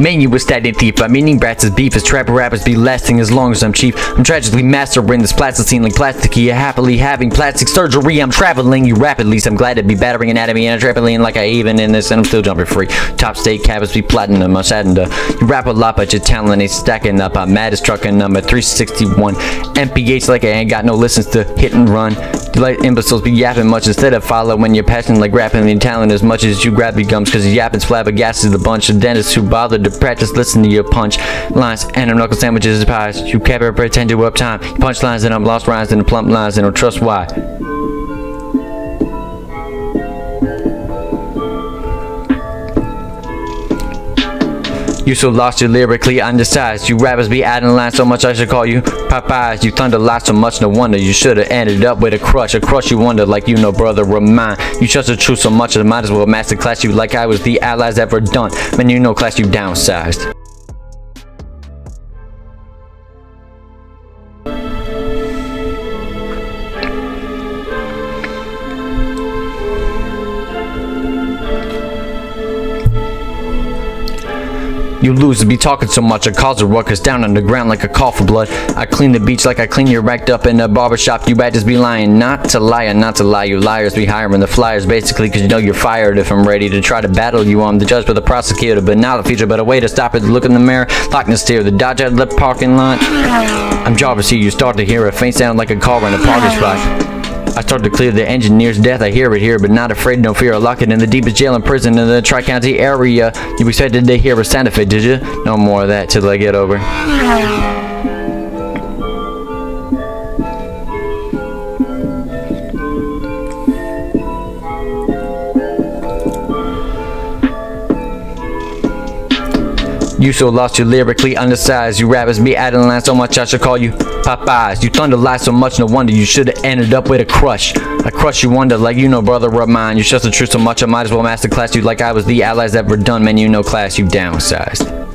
You a stagnant thief. By meaning brats is beef. As trapper rappers be lasting as long as I'm cheap. I'm tragically mastering this plasticine like plasticky. Happily having plastic surgery. I'm traveling you rapidly. So I'm glad to be battering anatomy and a trampoline like I even in this and I'm still jumping free. Top state cabins be platinum. I'm saddened. You rap a lot, but your talent ain't stacking up. I'm mad as trucking number 361. MPH like I ain't got no listens to hit and run. You let imbeciles be yapping much instead of following your passion like rapping and talent as much as you grab your gums cause yapping's flabbergasted the bunch of dentists who bothered to practice listening to your punch lines and knuckle sandwiches as pies. You can't pretend to up time. Punch lines and I'm lost rhymes and plump lines and don't trust why. You so lost, you lyrically undersized. You rappers be adding lines so much I should call you Popeyes. You thunder lot so much, no wonder you should have ended up with a crush. A crush you wonder like you know, brother of mine. You trust the truth so much, I might as well master class you like I was the allies ever done. Man, you know, class you downsized. You lose to be talking so much, I cause a ruckus down on the ground like a call for blood. I clean the beach like I clean your racked up in a barbershop. You badges be lying, not to lie and not to lie. You liars be hiring the flyers basically because you know you're fired if I'm ready to try to battle you. I'm the judge but the prosecutor, but not the future. But a way to stop it, look in the mirror, lock and steer, the dodge of the parking lot. I'm Jarvis here, you start to hear a faint sound like a car in a parking spot. I start to clear the engineer's death. I hear it here, but not afraid, no fear. I lock it in the deepest jail and prison in the Tri County area. You expected to hear a sound effect, did you? No more of that till I get over. You so lost, you lyrically undersized. You rappers be adding lines so much I should call you Popeyes. You thunder lie so much, no wonder you should have ended up with a crush. A crush you wonder, like you know, brother of mine. You shut the truth so much I might as well master class you like I was the allies ever done. Man, you know class, you downsized.